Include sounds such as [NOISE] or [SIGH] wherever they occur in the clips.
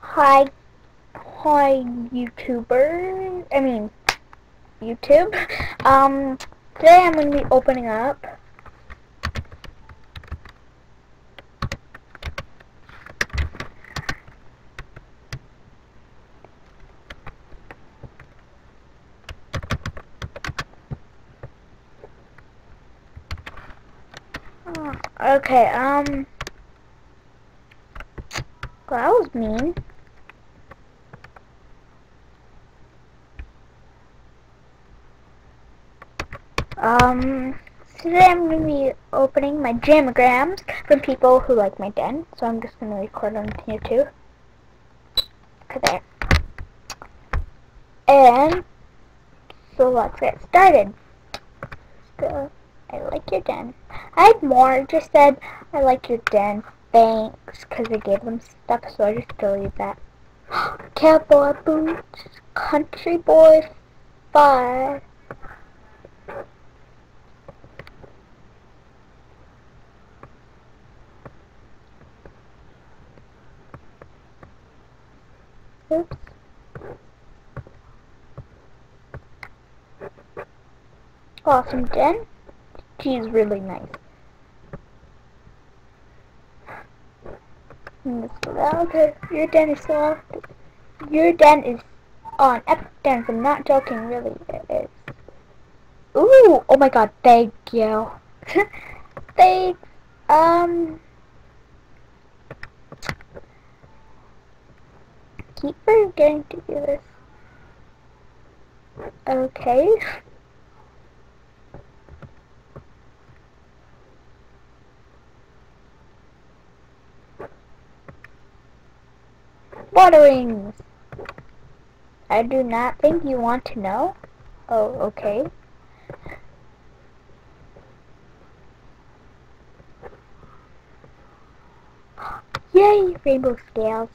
Hi, hi, YouTuber. I mean, YouTube. Um, today I'm going to be opening up. Okay, um, that was mean. Um, today I'm going to be opening my jamograms from people who like my den, so I'm just going to record on here too. Okay, there. And, so let's get started. So, I like your den. I had more, just said, I like your den, thanks, because I gave them stuff, so I just deleted that. [GASPS] Cowboy boots, country boy, fire. Oops. Awesome, Jen. She's really nice. Okay, your den is so Your den is on epic dance. I'm not joking, really. It is. Ooh! Oh my god, thank you. [LAUGHS] Thanks. Um. keep forgetting to do this. Okay. Waterings! I do not think you want to know. Oh, okay. Yay, rainbow scales.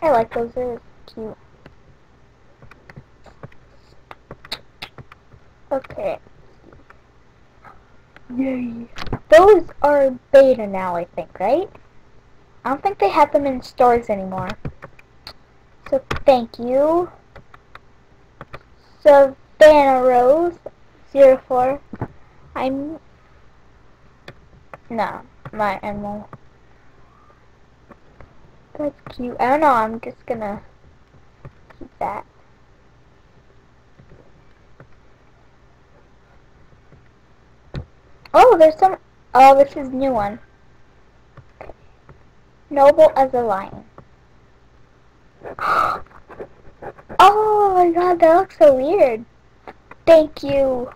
I like those, they're cute. Okay. Yay. Those are beta now, I think, right? I don't think they have them in stores anymore. So, thank you. Savannah Rose, 04. I'm... No, my animal. That's cute. I don't know, I'm just gonna keep that. Oh, there's some... Oh, this is new one. Noble as a lion. Oh my god, that looks so weird. Thank you.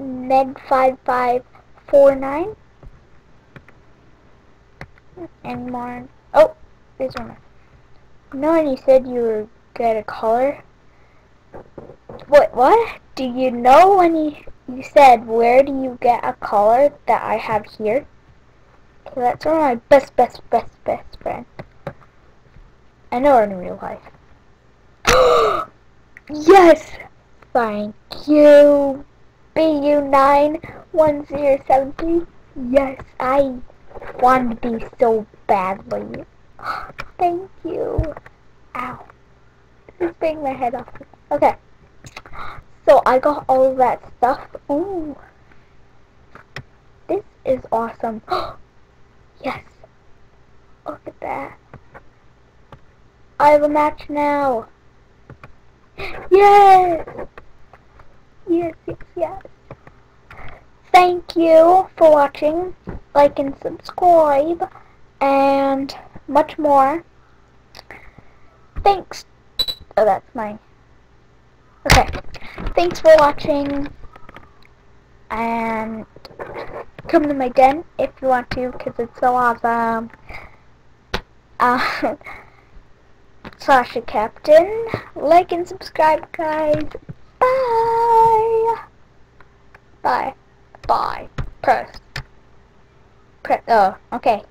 Med5549 and more. Oh, there's one more. No, and you said you were good at color. What? What? Do you know when you you said where do you get a collar that I have here? Okay, that's one of my best, best, best, best friend. I know her in real life. Yes! Thank you. BU91073. Yes, I want to be so badly. [GASPS] Thank you. Ow. Just bang my head off. Okay. So I got all of that stuff. Ooh. This is awesome. [GASPS] yes. Look at that. I have a match now. Yes. Yes, yes, yes. Thank you for watching. Like and subscribe. And much more. Thanks. Oh, that's mine. Okay. Thanks for watching. And come to my den if you want to because it's so awesome. [LAUGHS] Uh, Sasha Captain. Like and subscribe, guys. Bye. Bye. Bye. Press. Press. Oh, okay.